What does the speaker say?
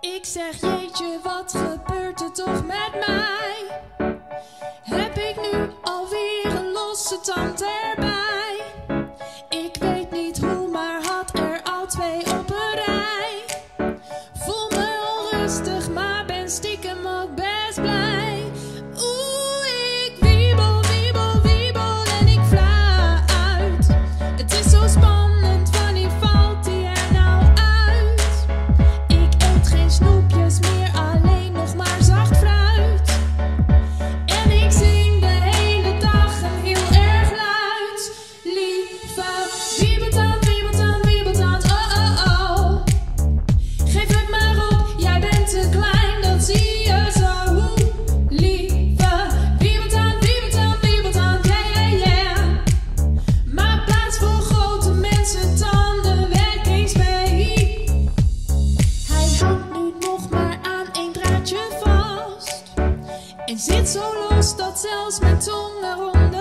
Ik zeg jeetje, wat gebeurt er toch met mij? Heb ik nu alweer een losse tand erbij? Ik weet niet hoe, maar had er al twee op een rij. Voel me onrustig, maar ben stiekem ook best blij. En zit zo los dat zelfs mijn tong eronder